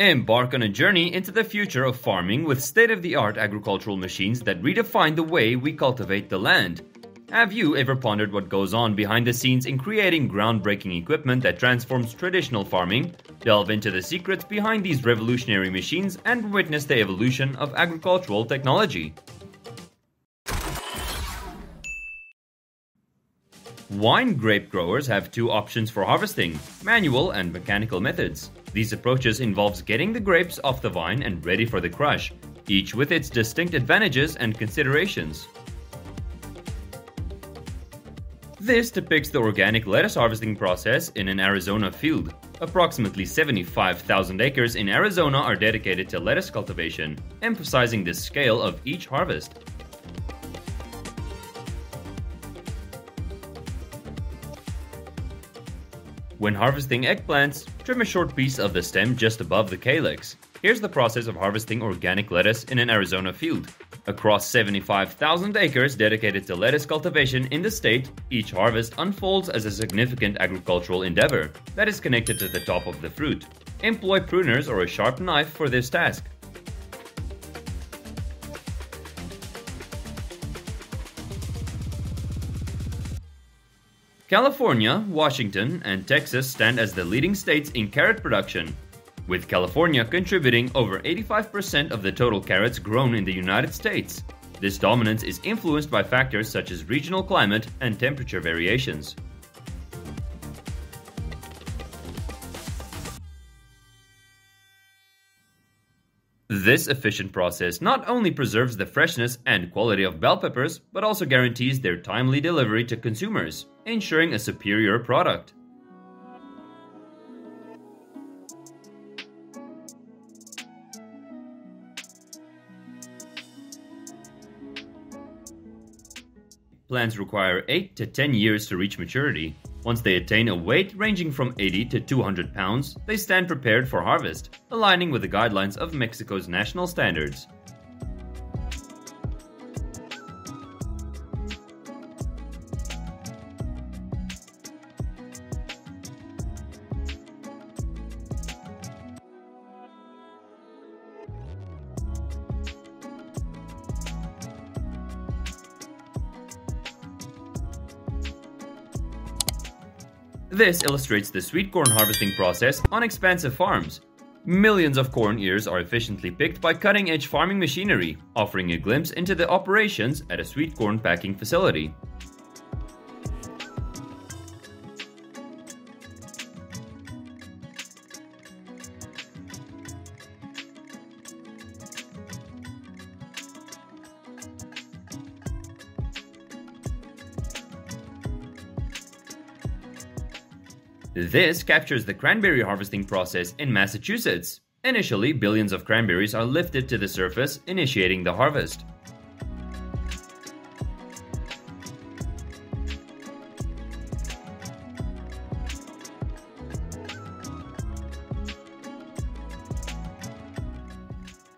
Embark on a journey into the future of farming with state of the art agricultural machines that redefine the way we cultivate the land. Have you ever pondered what goes on behind the scenes in creating groundbreaking equipment that transforms traditional farming? Delve into the secrets behind these revolutionary machines and witness the evolution of agricultural technology. Wine grape growers have two options for harvesting manual and mechanical methods. These approaches involves getting the grapes off the vine and ready for the crush, each with its distinct advantages and considerations. This depicts the organic lettuce harvesting process in an Arizona field. Approximately 75,000 acres in Arizona are dedicated to lettuce cultivation, emphasizing the scale of each harvest. When harvesting eggplants, trim a short piece of the stem just above the calyx. Here's the process of harvesting organic lettuce in an Arizona field. Across 75,000 acres dedicated to lettuce cultivation in the state, each harvest unfolds as a significant agricultural endeavor that is connected to the top of the fruit. Employ pruners or a sharp knife for this task. California, Washington, and Texas stand as the leading states in carrot production, with California contributing over 85% of the total carrots grown in the United States. This dominance is influenced by factors such as regional climate and temperature variations. This efficient process not only preserves the freshness and quality of bell peppers, but also guarantees their timely delivery to consumers, ensuring a superior product. Plants require 8 to 10 years to reach maturity. Once they attain a weight ranging from 80 to 200 pounds, they stand prepared for harvest, aligning with the guidelines of Mexico's national standards. This illustrates the sweet corn harvesting process on expansive farms. Millions of corn ears are efficiently picked by cutting edge farming machinery, offering a glimpse into the operations at a sweet corn packing facility. This captures the cranberry harvesting process in Massachusetts. Initially, billions of cranberries are lifted to the surface, initiating the harvest.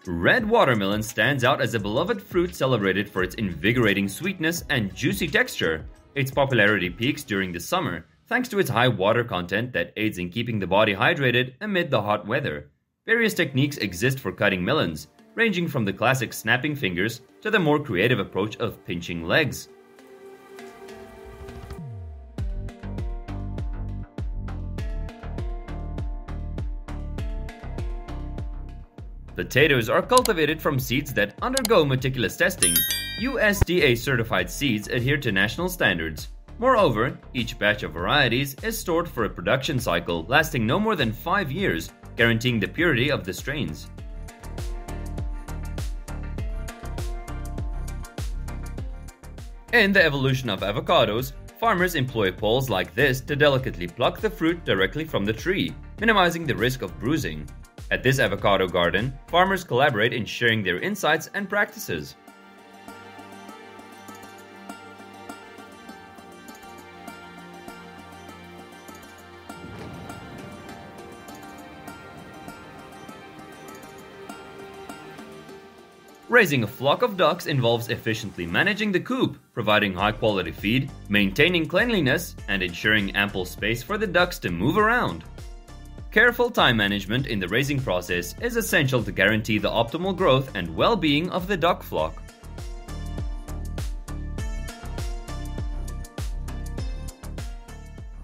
Red watermelon stands out as a beloved fruit celebrated for its invigorating sweetness and juicy texture. Its popularity peaks during the summer, thanks to its high water content that aids in keeping the body hydrated amid the hot weather. Various techniques exist for cutting melons, ranging from the classic snapping fingers to the more creative approach of pinching legs. Potatoes are cultivated from seeds that undergo meticulous testing. USDA certified seeds adhere to national standards, Moreover, each batch of varieties is stored for a production cycle lasting no more than 5 years, guaranteeing the purity of the strains. In the evolution of avocados, farmers employ poles like this to delicately pluck the fruit directly from the tree, minimizing the risk of bruising. At this avocado garden, farmers collaborate in sharing their insights and practices. Raising a flock of ducks involves efficiently managing the coop, providing high quality feed, maintaining cleanliness, and ensuring ample space for the ducks to move around. Careful time management in the raising process is essential to guarantee the optimal growth and well-being of the duck flock.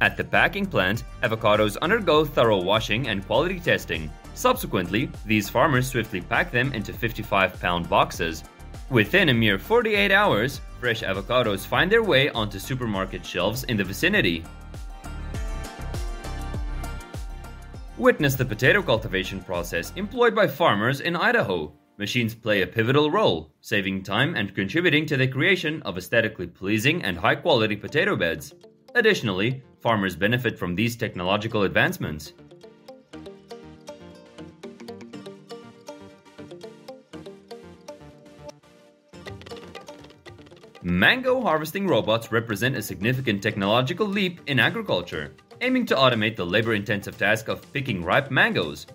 At the packing plant, avocados undergo thorough washing and quality testing. Subsequently, these farmers swiftly pack them into 55-pound boxes. Within a mere 48 hours, fresh avocados find their way onto supermarket shelves in the vicinity. Witness the potato cultivation process employed by farmers in Idaho. Machines play a pivotal role, saving time and contributing to the creation of aesthetically pleasing and high-quality potato beds. Additionally, farmers benefit from these technological advancements. Mango harvesting robots represent a significant technological leap in agriculture aiming to automate the labor-intensive task of picking ripe mangoes.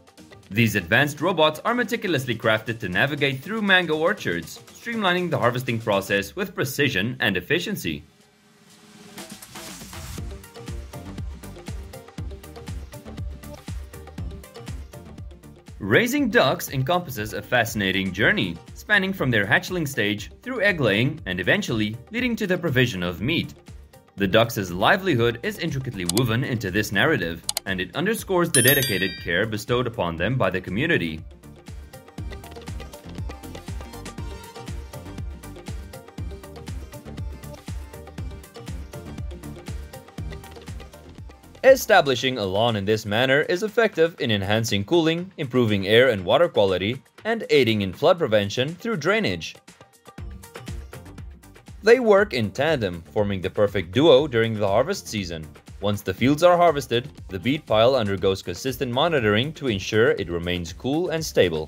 These advanced robots are meticulously crafted to navigate through mango orchards, streamlining the harvesting process with precision and efficiency. Raising ducks encompasses a fascinating journey, spanning from their hatchling stage through egg laying and eventually leading to the provision of meat. The duck's livelihood is intricately woven into this narrative, and it underscores the dedicated care bestowed upon them by the community. Establishing a lawn in this manner is effective in enhancing cooling, improving air and water quality, and aiding in flood prevention through drainage. They work in tandem, forming the perfect duo during the harvest season. Once the fields are harvested, the beet pile undergoes consistent monitoring to ensure it remains cool and stable.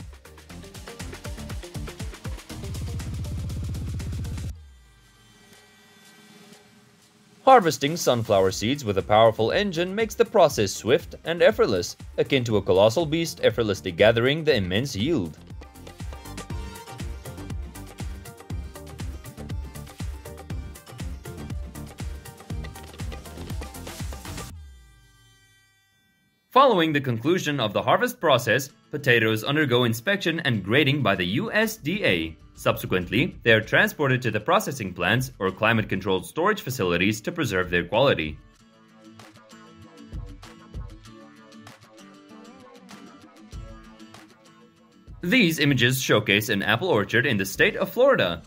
Harvesting sunflower seeds with a powerful engine makes the process swift and effortless, akin to a colossal beast effortlessly gathering the immense yield. Following the conclusion of the harvest process, potatoes undergo inspection and grading by the USDA. Subsequently, they are transported to the processing plants or climate-controlled storage facilities to preserve their quality. These images showcase an apple orchard in the state of Florida.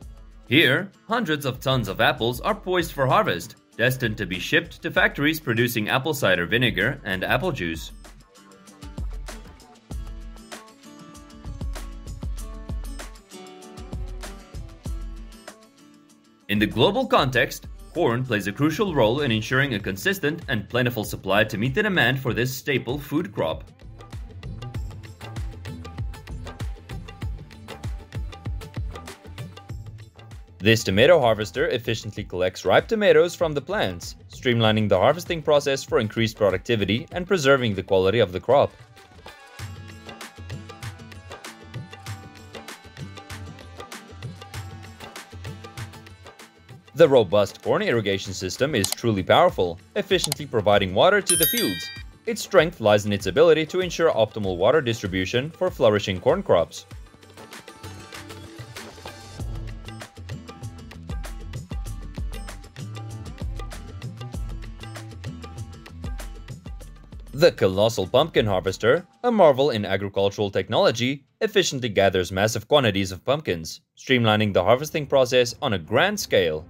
Here, hundreds of tons of apples are poised for harvest, destined to be shipped to factories producing apple cider vinegar and apple juice. In the global context, corn plays a crucial role in ensuring a consistent and plentiful supply to meet the demand for this staple food crop. This tomato harvester efficiently collects ripe tomatoes from the plants, streamlining the harvesting process for increased productivity and preserving the quality of the crop. The robust corn irrigation system is truly powerful, efficiently providing water to the fields. Its strength lies in its ability to ensure optimal water distribution for flourishing corn crops. The Colossal Pumpkin Harvester, a marvel in agricultural technology, efficiently gathers massive quantities of pumpkins, streamlining the harvesting process on a grand scale.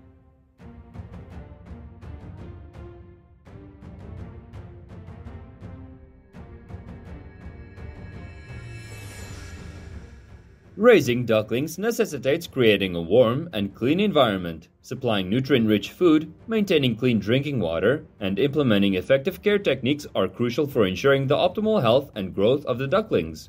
Raising ducklings necessitates creating a warm and clean environment, supplying nutrient-rich food, maintaining clean drinking water, and implementing effective care techniques are crucial for ensuring the optimal health and growth of the ducklings.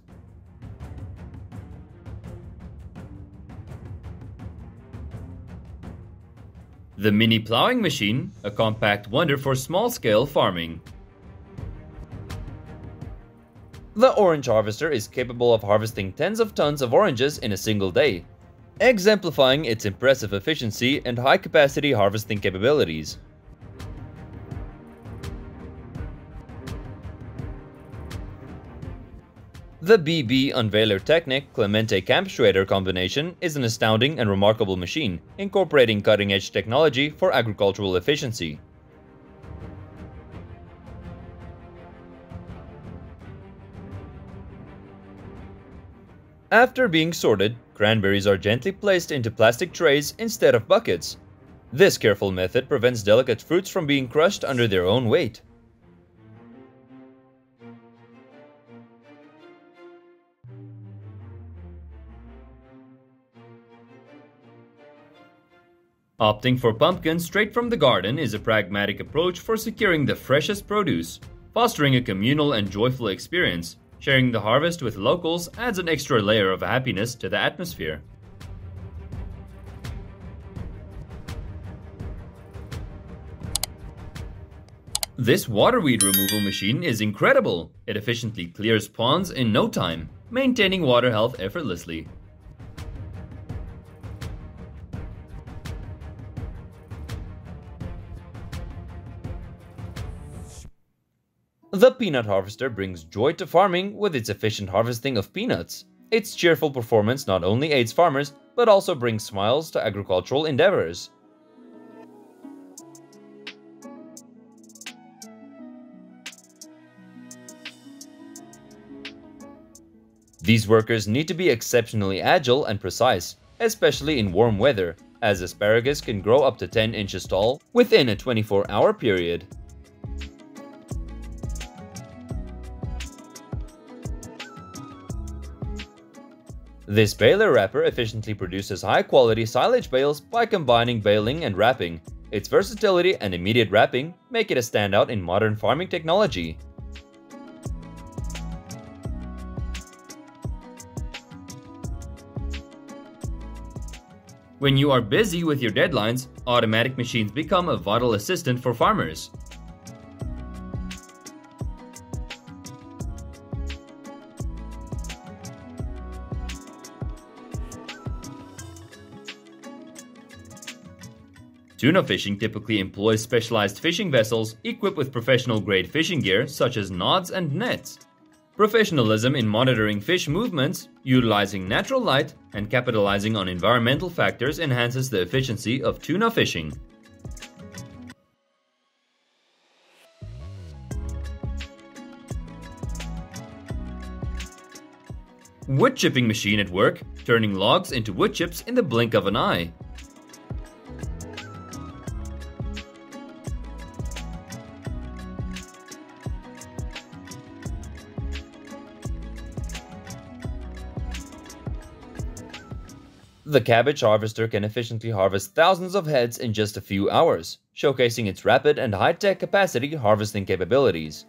The Mini Plowing Machine, a compact wonder for small-scale farming. The orange harvester is capable of harvesting tens of tons of oranges in a single day, exemplifying its impressive efficiency and high-capacity harvesting capabilities. The BB Unveiler Technic Clemente Kampfschrader combination is an astounding and remarkable machine, incorporating cutting-edge technology for agricultural efficiency. After being sorted, cranberries are gently placed into plastic trays instead of buckets. This careful method prevents delicate fruits from being crushed under their own weight. Opting for pumpkins straight from the garden is a pragmatic approach for securing the freshest produce, fostering a communal and joyful experience. Sharing the harvest with locals adds an extra layer of happiness to the atmosphere. This water weed removal machine is incredible. It efficiently clears ponds in no time, maintaining water health effortlessly. The peanut harvester brings joy to farming with its efficient harvesting of peanuts. Its cheerful performance not only aids farmers, but also brings smiles to agricultural endeavors. These workers need to be exceptionally agile and precise, especially in warm weather, as asparagus can grow up to 10 inches tall within a 24-hour period. This baler wrapper efficiently produces high-quality silage bales by combining baling and wrapping. Its versatility and immediate wrapping make it a standout in modern farming technology. When you are busy with your deadlines, automatic machines become a vital assistant for farmers. Tuna fishing typically employs specialized fishing vessels equipped with professional grade fishing gear such as nods and nets. Professionalism in monitoring fish movements, utilizing natural light, and capitalizing on environmental factors enhances the efficiency of tuna fishing. Wood chipping machine at work, turning logs into wood chips in the blink of an eye. The cabbage harvester can efficiently harvest thousands of heads in just a few hours, showcasing its rapid and high-tech capacity harvesting capabilities.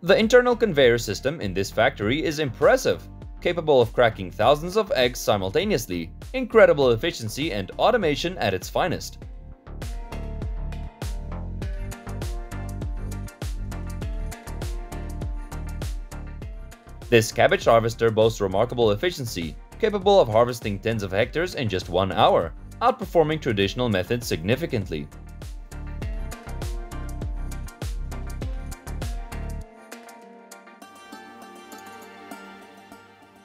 The internal conveyor system in this factory is impressive, capable of cracking thousands of eggs simultaneously, incredible efficiency and automation at its finest. This cabbage harvester boasts remarkable efficiency, capable of harvesting tens of hectares in just one hour, outperforming traditional methods significantly.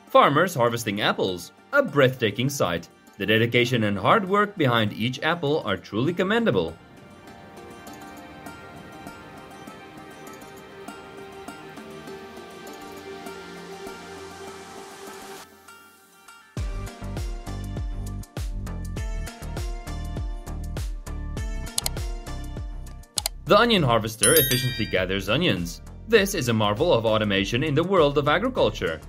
Farmers harvesting apples, a breathtaking sight. The dedication and hard work behind each apple are truly commendable. The onion harvester efficiently gathers onions. This is a marvel of automation in the world of agriculture.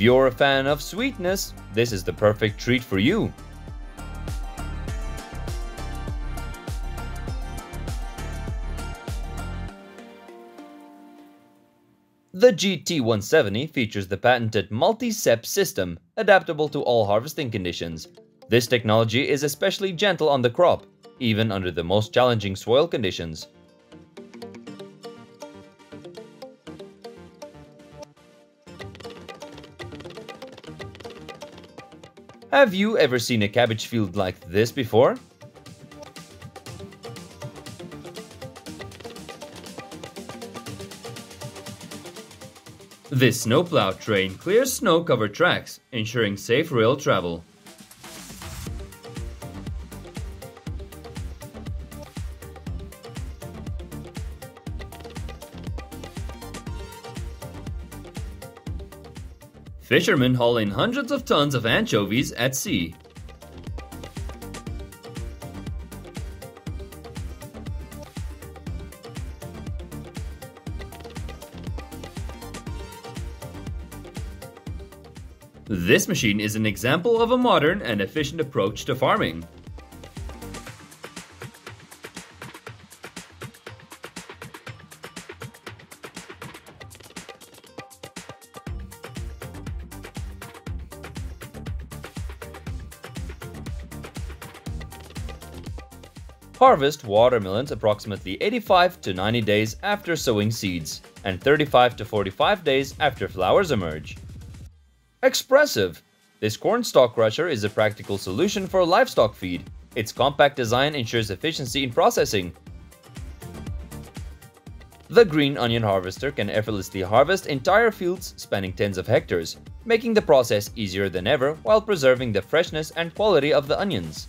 If you're a fan of sweetness, this is the perfect treat for you. The The GT170 features the patented MultiSep system, adaptable to all harvesting conditions. This technology is especially gentle on the crop, even under the most challenging soil conditions. Have you ever seen a cabbage field like this before? This snowplow train clears snow-covered tracks, ensuring safe rail travel. Fishermen haul in hundreds of tons of anchovies at sea. This machine is an example of a modern and efficient approach to farming. Harvest watermelons approximately 85 to 90 days after sowing seeds and 35 to 45 days after flowers emerge. Expressive! This corn stalk crusher is a practical solution for livestock feed. Its compact design ensures efficiency in processing. The green onion harvester can effortlessly harvest entire fields spanning tens of hectares, making the process easier than ever while preserving the freshness and quality of the onions.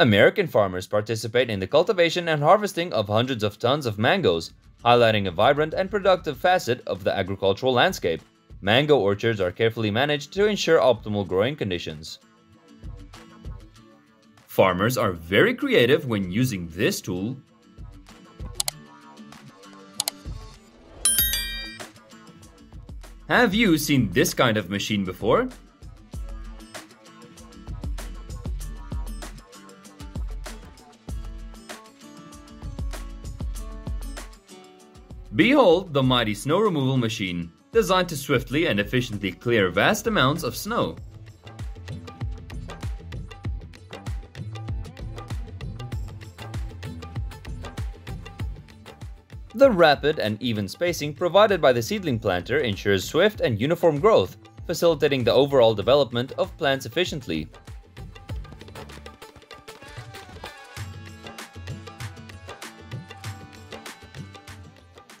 American farmers participate in the cultivation and harvesting of hundreds of tons of mangoes, highlighting a vibrant and productive facet of the agricultural landscape. Mango orchards are carefully managed to ensure optimal growing conditions. Farmers are very creative when using this tool. Have you seen this kind of machine before? Behold the mighty snow removal machine, designed to swiftly and efficiently clear vast amounts of snow. The rapid and even spacing provided by the seedling planter ensures swift and uniform growth, facilitating the overall development of plants efficiently.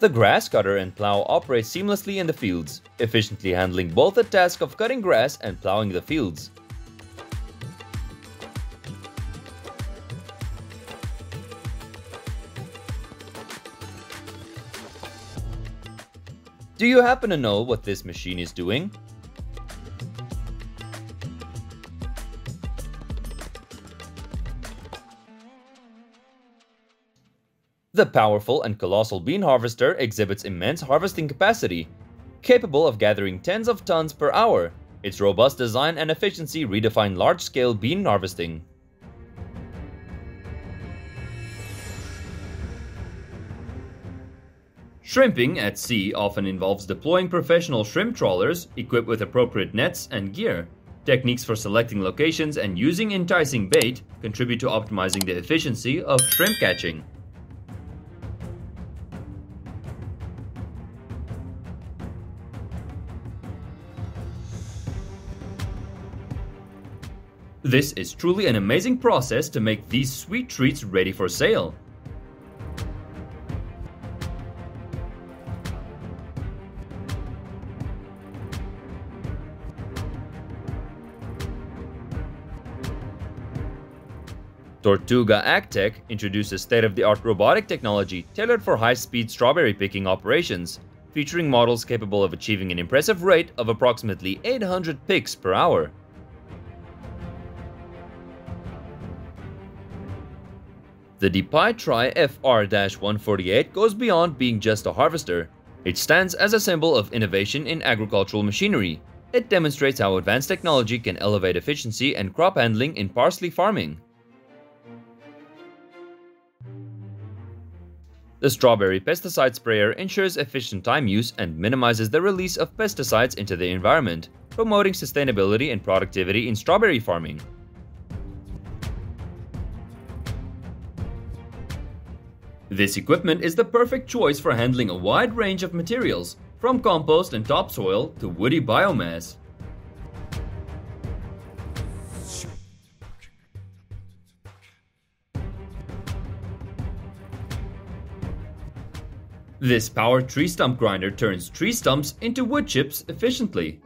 The grass cutter and plow operate seamlessly in the fields, efficiently handling both the task of cutting grass and plowing the fields. Do you happen to know what this machine is doing? The powerful and colossal bean harvester exhibits immense harvesting capacity, capable of gathering tens of tons per hour. Its robust design and efficiency redefine large-scale bean harvesting. Shrimping at sea often involves deploying professional shrimp trawlers equipped with appropriate nets and gear. Techniques for selecting locations and using enticing bait contribute to optimizing the efficiency of shrimp catching. This is truly an amazing process to make these sweet treats ready for sale. Tortuga AgTech introduces state-of-the-art robotic technology tailored for high-speed strawberry picking operations, featuring models capable of achieving an impressive rate of approximately 800 picks per hour. The De Pietri FR-148 goes beyond being just a harvester. It stands as a symbol of innovation in agricultural machinery. It demonstrates how advanced technology can elevate efficiency and crop handling in parsley farming. The strawberry pesticide sprayer ensures efficient time use and minimizes the release of pesticides into the environment, promoting sustainability and productivity in strawberry farming. This equipment is the perfect choice for handling a wide range of materials, from compost and topsoil to woody biomass. This power tree stump grinder turns tree stumps into wood chips efficiently.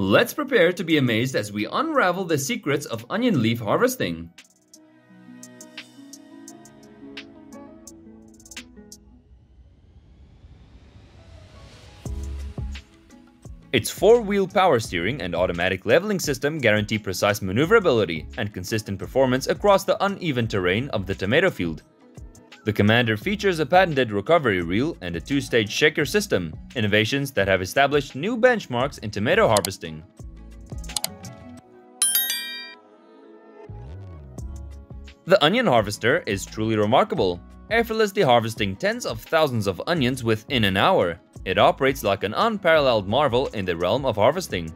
Let's prepare to be amazed as we unravel the secrets of onion leaf harvesting. Its four-wheel power steering and automatic leveling system guarantee precise maneuverability and consistent performance across the uneven terrain of the tomato field. The Commander features a patented recovery reel and a two-stage shaker system, innovations that have established new benchmarks in tomato harvesting. The onion harvester is truly remarkable, effortlessly harvesting tens of thousands of onions within an hour. It operates like an unparalleled marvel in the realm of harvesting.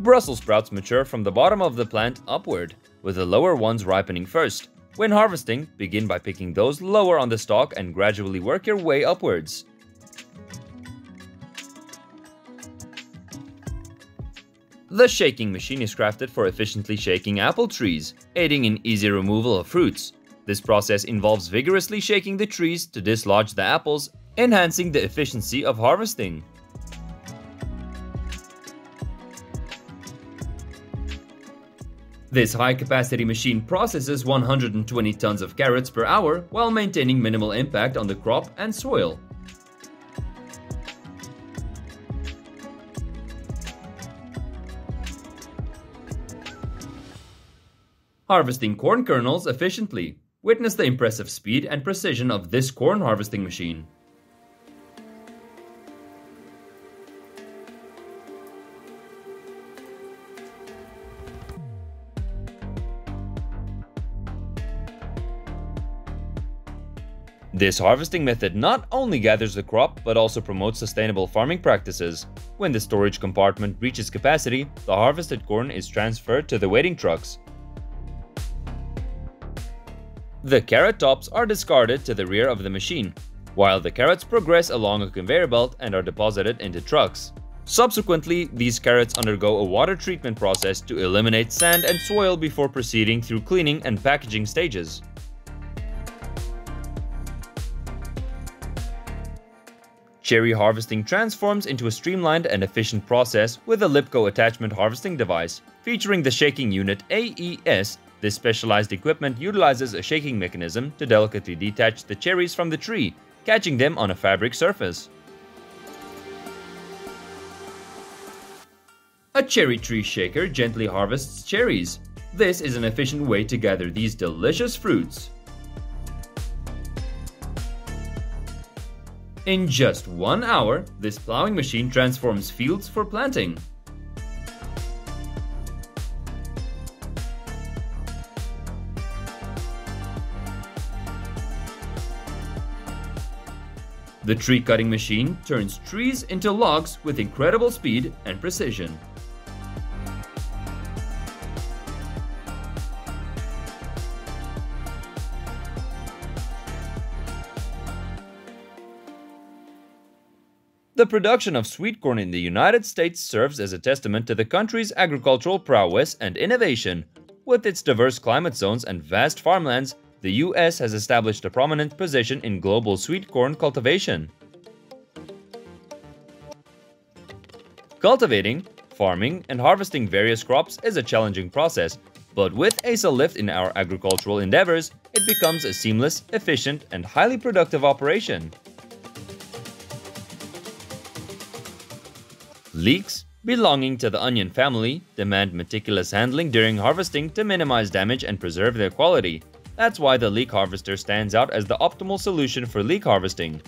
Brussels sprouts mature from the bottom of the plant upward, with the lower ones ripening first. When harvesting, begin by picking those lower on the stalk and gradually work your way upwards. The shaking machine is crafted for efficiently shaking apple trees, aiding in easy removal of fruits. This process involves vigorously shaking the trees to dislodge the apples, enhancing the efficiency of harvesting. This high-capacity machine processes 120 tons of carrots per hour while maintaining minimal impact on the crop and soil. harvesting corn kernels efficiently. Witness the impressive speed and precision of this corn harvesting machine. This harvesting method not only gathers the crop, but also promotes sustainable farming practices. When the storage compartment reaches capacity, the harvested corn is transferred to the waiting trucks. The carrot tops are discarded to the rear of the machine, while the carrots progress along a conveyor belt and are deposited into trucks. Subsequently, these carrots undergo a water treatment process to eliminate sand and soil before proceeding through cleaning and packaging stages. Cherry harvesting transforms into a streamlined and efficient process with a Lipco attachment harvesting device, featuring the shaking unit AES this specialized equipment utilizes a shaking mechanism to delicately detach the cherries from the tree, catching them on a fabric surface. A cherry tree shaker gently harvests cherries. This is an efficient way to gather these delicious fruits. In just one hour, this plowing machine transforms fields for planting. The tree cutting machine turns trees into logs with incredible speed and precision. The production of sweet corn in the United States serves as a testament to the country's agricultural prowess and innovation. With its diverse climate zones and vast farmlands, the US has established a prominent position in global sweet corn cultivation. Cultivating, farming, and harvesting various crops is a challenging process, but with ASA Lift in our agricultural endeavors, it becomes a seamless, efficient, and highly productive operation. Leeks, belonging to the onion family, demand meticulous handling during harvesting to minimize damage and preserve their quality. That's why the leek harvester stands out as the optimal solution for leek harvesting.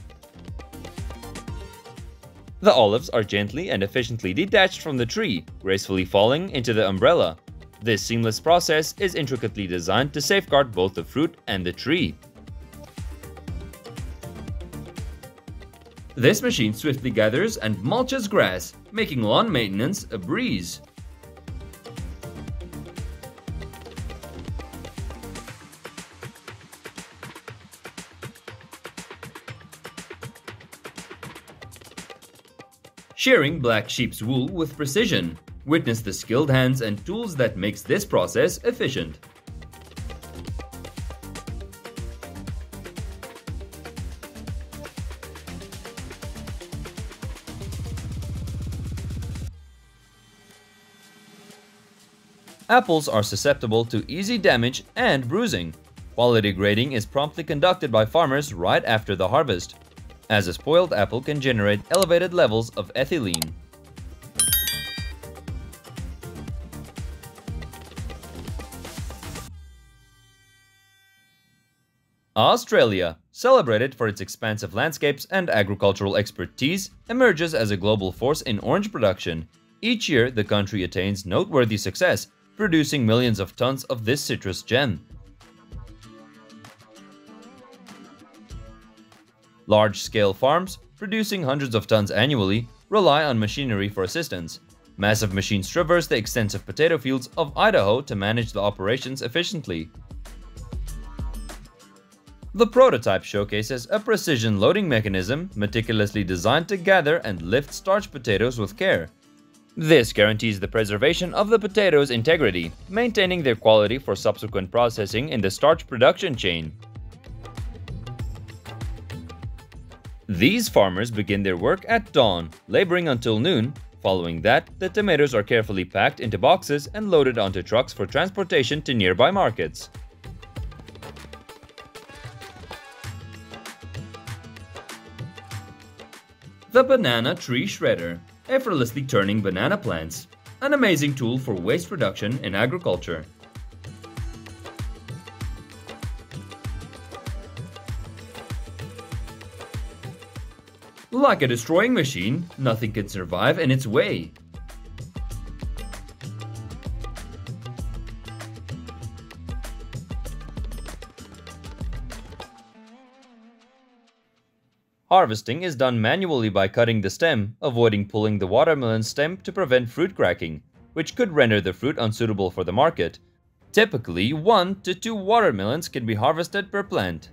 The olives are gently and efficiently detached from the tree, gracefully falling into the umbrella. This seamless process is intricately designed to safeguard both the fruit and the tree. This machine swiftly gathers and mulches grass, making lawn maintenance a breeze. Shearing black sheep's wool with precision. Witness the skilled hands and tools that makes this process efficient. Apples are susceptible to easy damage and bruising. Quality grading is promptly conducted by farmers right after the harvest as a spoiled apple can generate elevated levels of ethylene. Australia, celebrated for its expansive landscapes and agricultural expertise, emerges as a global force in orange production. Each year, the country attains noteworthy success, producing millions of tons of this citrus gem. Large-scale farms, producing hundreds of tons annually, rely on machinery for assistance. Massive machines traverse the extensive potato fields of Idaho to manage the operations efficiently. The prototype showcases a precision loading mechanism meticulously designed to gather and lift starch potatoes with care. This guarantees the preservation of the potatoes' integrity, maintaining their quality for subsequent processing in the starch production chain. These farmers begin their work at dawn, laboring until noon. Following that, the tomatoes are carefully packed into boxes and loaded onto trucks for transportation to nearby markets. The Banana Tree Shredder, effortlessly turning banana plants. An amazing tool for waste reduction in agriculture. Like a destroying machine, nothing can survive in its way. Harvesting is done manually by cutting the stem, avoiding pulling the watermelon stem to prevent fruit cracking, which could render the fruit unsuitable for the market. Typically, 1 to 2 watermelons can be harvested per plant.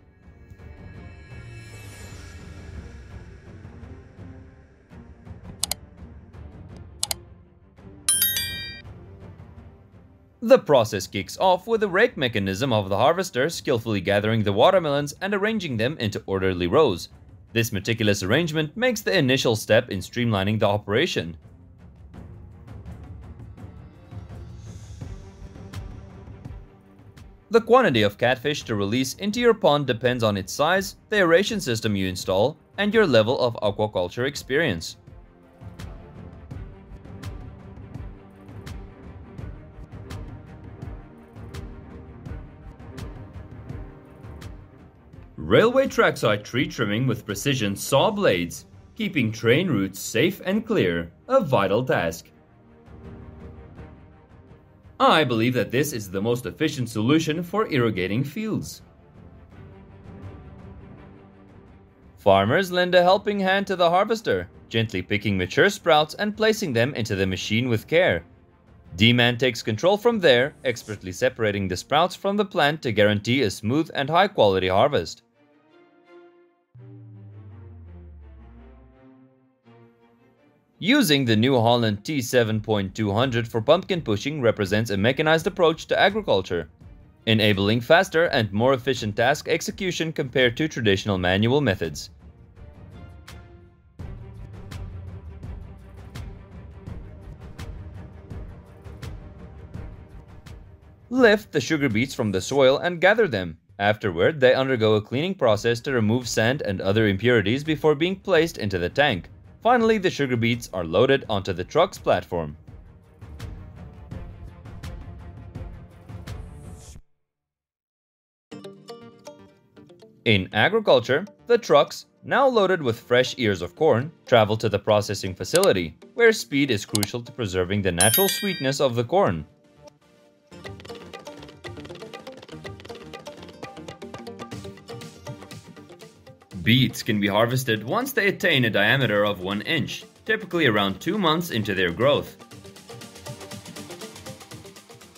The process kicks off with the rake mechanism of the harvester skillfully gathering the watermelons and arranging them into orderly rows. This meticulous arrangement makes the initial step in streamlining the operation. The quantity of catfish to release into your pond depends on its size, the aeration system you install, and your level of aquaculture experience. Railway trackside tree trimming with precision saw blades, keeping train routes safe and clear, a vital task. I believe that this is the most efficient solution for irrigating fields. Farmers lend a helping hand to the harvester, gently picking mature sprouts and placing them into the machine with care. D-Man takes control from there, expertly separating the sprouts from the plant to guarantee a smooth and high-quality harvest. Using the New Holland T7.200 for pumpkin pushing represents a mechanized approach to agriculture, enabling faster and more efficient task execution compared to traditional manual methods. Lift the sugar beets from the soil and gather them. Afterward, they undergo a cleaning process to remove sand and other impurities before being placed into the tank. Finally, the sugar beets are loaded onto the truck's platform. In agriculture, the trucks, now loaded with fresh ears of corn, travel to the processing facility, where speed is crucial to preserving the natural sweetness of the corn. Beets can be harvested once they attain a diameter of 1 inch, typically around 2 months into their growth.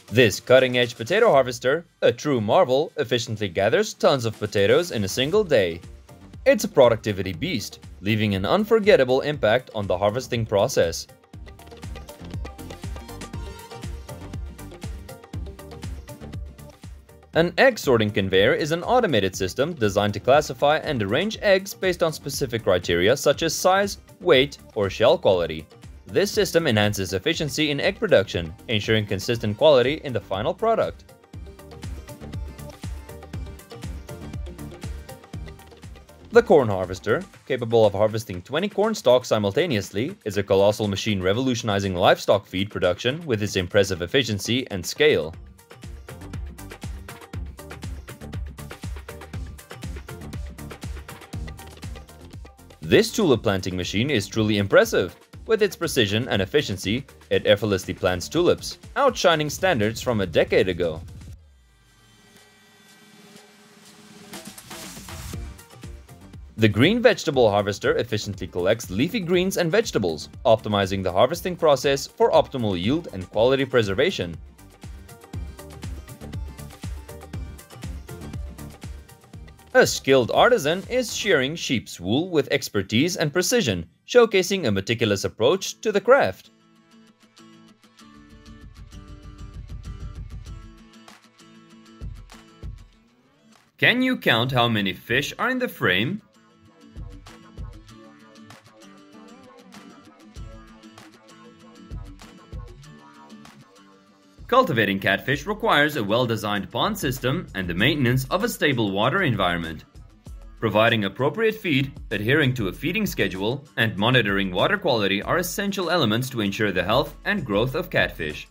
This cutting-edge potato harvester, a true marvel, efficiently gathers tons of potatoes in a single day. It's a productivity beast, leaving an unforgettable impact on the harvesting process. An egg sorting conveyor is an automated system designed to classify and arrange eggs based on specific criteria such as size, weight, or shell quality. This system enhances efficiency in egg production, ensuring consistent quality in the final product. The corn harvester, capable of harvesting 20 corn stalks simultaneously, is a colossal machine revolutionizing livestock feed production with its impressive efficiency and scale. This tulip planting machine is truly impressive. With its precision and efficiency, it effortlessly plants tulips, outshining standards from a decade ago. The green vegetable harvester efficiently collects leafy greens and vegetables, optimizing the harvesting process for optimal yield and quality preservation. A skilled artisan is shearing sheep's wool with expertise and precision, showcasing a meticulous approach to the craft. Can you count how many fish are in the frame? Cultivating catfish requires a well-designed pond system and the maintenance of a stable water environment. Providing appropriate feed, adhering to a feeding schedule, and monitoring water quality are essential elements to ensure the health and growth of catfish.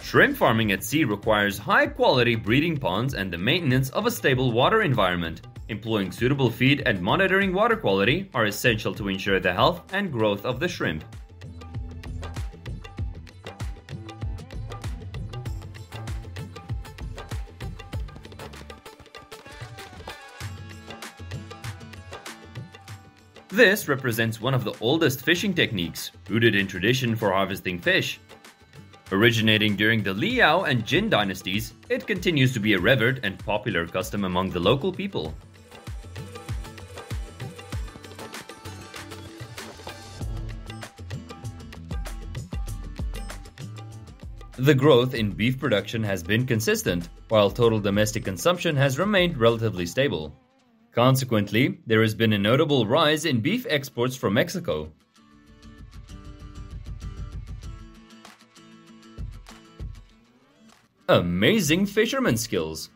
Shrimp farming at sea requires high-quality breeding ponds and the maintenance of a stable water environment. Employing suitable feed and monitoring water quality are essential to ensure the health and growth of the shrimp. This represents one of the oldest fishing techniques, rooted in tradition for harvesting fish. Originating during the Liao and Jin dynasties, it continues to be a revered and popular custom among the local people. The growth in beef production has been consistent, while total domestic consumption has remained relatively stable. Consequently, there has been a notable rise in beef exports from Mexico. Amazing fisherman skills!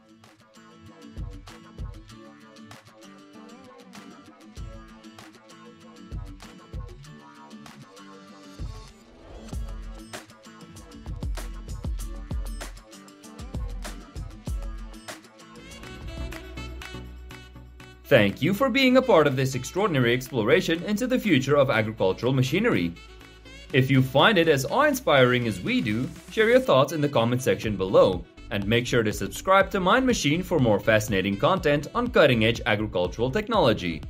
Thank you for being a part of this extraordinary exploration into the future of agricultural machinery. If you find it as awe-inspiring as we do, share your thoughts in the comment section below, and make sure to subscribe to Mind Machine for more fascinating content on cutting-edge agricultural technology.